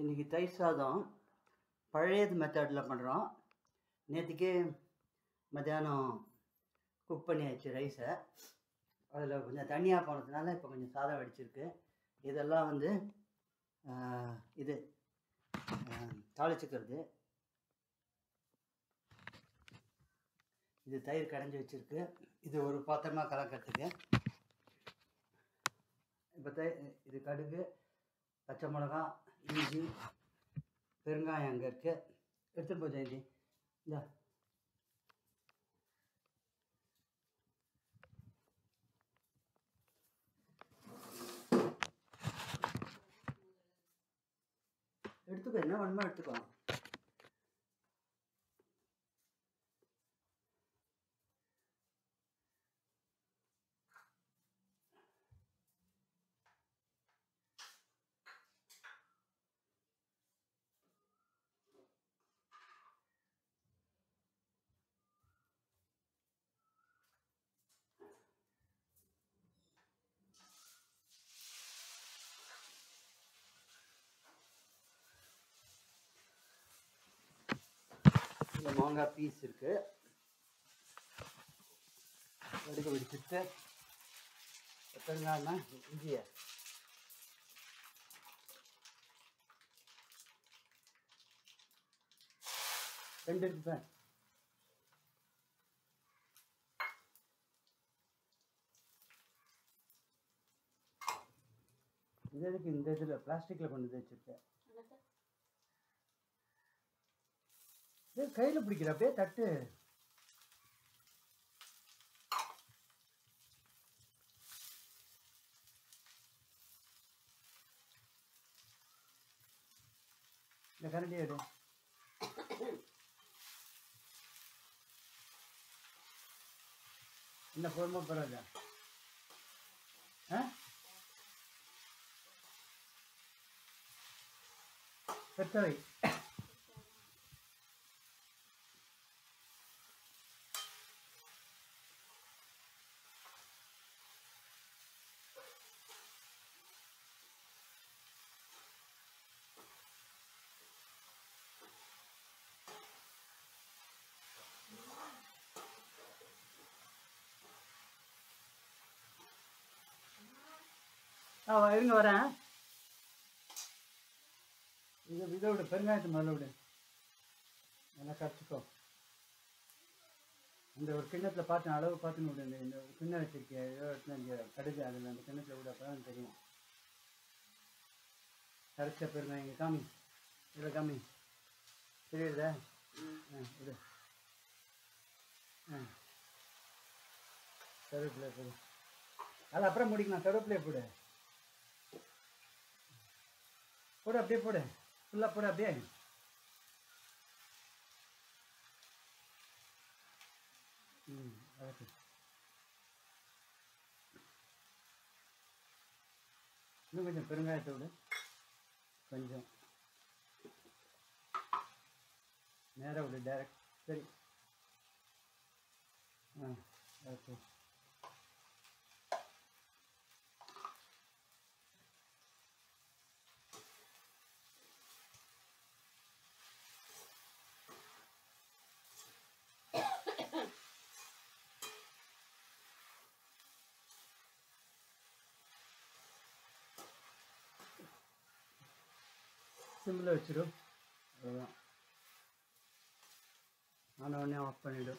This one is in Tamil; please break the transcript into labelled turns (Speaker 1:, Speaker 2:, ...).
Speaker 1: இன்றைக்கி தயிர் சாதம் பழையது மெத்தடில் பண்ணுறோம் நேற்றுக்கே மத்தியானம் குக் பண்ணியாச்சு ரைஸை அதில் கொஞ்சம் தண்ணியாக போனதுனால இப்போ கொஞ்சம் சாதம் வடிச்சிருக்கு. இதெல்லாம் வந்து இது தாளிச்சுக்கிறது. இது தயிர் கடைஞ்சி வச்சுருக்கு. இது ஒரு பாத்திரமாக கலக்கிறதுக்கு. இப்போ தை இது கடுகு பச்சை மிளகா இஞ்சி பெருங்காயம் அங்கே இருக்கு. எடுத்துகிட்டு போ ஜெயந்தி. இந்த. எடுத்துக்கோ என்ன வேணுமோ எடுத்துக்கோ. இந்த மாங்காய் பீஸ் இருக்கு. எடுக்க வெடிச்சிட்டு பெருங்காயமா இஞ்சிய. ரெண்டு இருக்கு பார். இது எதுக்கு இந்த இதில் பிளாஸ்டிக்கில் கொண்டு வந்து வச்சுருக்கேன். கையில் பிடிக்கிற அப்படியே தட்டு. இந்த கரண்டி எடு. என்ன பொறுமை பரவாயில்ல. ஆ? பெற்றவை. இருங்க வரேன். இது இதை விடு பெருங்காயத்தை முதல்ல விடு. நல்லா கரைச்சிக்கோ. இந்த ஒரு கிண்ணத்தில் பார்த்து அளவு பார்த்துன்னு விடு. இந்த ஒரு கிண்ணம் வச்சிருக்கேன் ஏதோ இடத்துல இங்கே கடுகு அதில் அந்த கிண்ணத்தில் விட அப்போ தான் தெரியும். கரைச்ச பெருங்காயம் இங்கே காமி. இதில் காமி. தெரியுதா? ஆ இது ஆ. கருவேப்பிலை போடு. அது அப்புறம் முடிக்கலாம். கருவேப்பிலையை போடு. போடு அப்படியே போடு. ஃபுல்லாக போடு அப்படியே. ம் ஓகே இன்னும் கொஞ்சம் பெருங்காயத்தை விடு. கொஞ்சம். நேராக விடு டைரக்ட் சரி. ஆ ஓகே സിമ്മിൽ വെച്ചിടും. അതാണ് ഓഫ് പണിയിടും